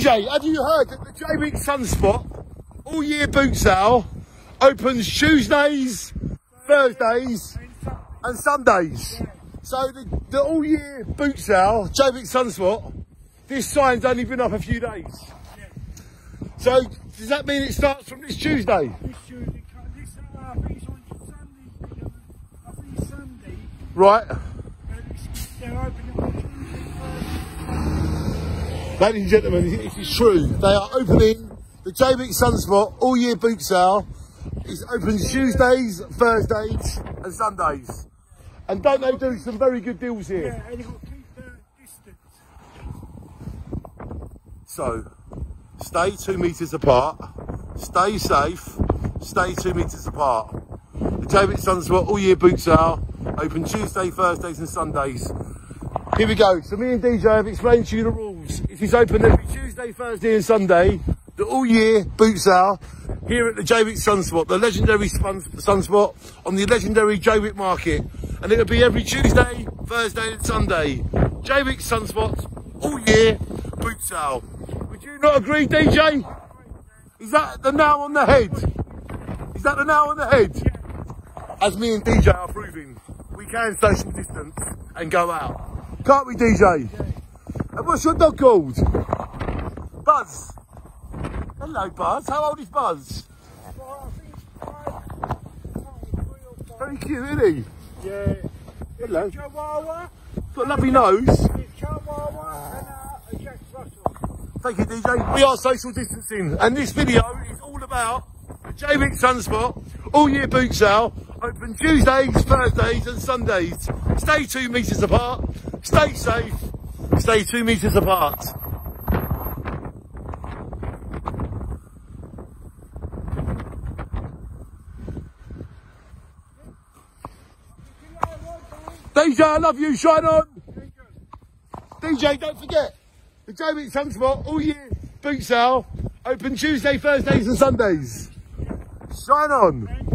Have you heard that the Jaywick Sunspot all year boot sale opens Tuesdays, Thursdays, and Sundays? So the, the all year boot sale, Jaywick Sunspot, this sign's only been up a few days. So does that mean it starts from this Tuesday? This Tuesday, this, uh, I think it's on Sunday, I think it's Sunday, Right. but it's, they're opening on Tuesday, Ladies and gentlemen, it is true. They are opening the Jaywick Sunspot all year boot sale. It's open Tuesdays, Thursdays, and Sundays. And don't they do some very good deals Yeah, here? and you've got to keep the distance. So, stay two metres apart, stay safe, stay two metres apart. The Jaywick Sunspot all year boot sale, open Tuesday, Thursdays, and Sundays. Here we go. So me and DJ have explained to you the rules. It is open every Tuesday, Thursday, and Sunday. The all year boot sale here at the Jaywick Sunspot, the legendary Sunspot on the legendary Jaywick Market, and it'll be every Tuesday, Thursday, and Sunday. Jaywick Sunspot all year boot sale. Would you not agree, DJ? Is that the now on the head? Is that the now on the head? As me and DJ are proving, we can social distance and go out. Can't we, DJ? And what's your dog called? Buzz. Hello, Buzz. How old is Buzz? Well, I think it's five, five, three or five. Very cute, isn't he? Yeah. Hello. Chihuahua, Got a lovely nose. it's Chihuahua, and uh, a Jack Russell. Thank you, DJ. We are social distancing, and this video is all about the Jaywick Sunspot all year boot sale. Open Tuesdays, Thursdays, and Sundays. Stay two metres apart. Stay safe. Stay two metres apart. DJ, I love you. Shine on. DJ, don't forget the Jaywick Sunspot all year boot sale. Open Tuesday, Thursdays, and Sundays. Shine on.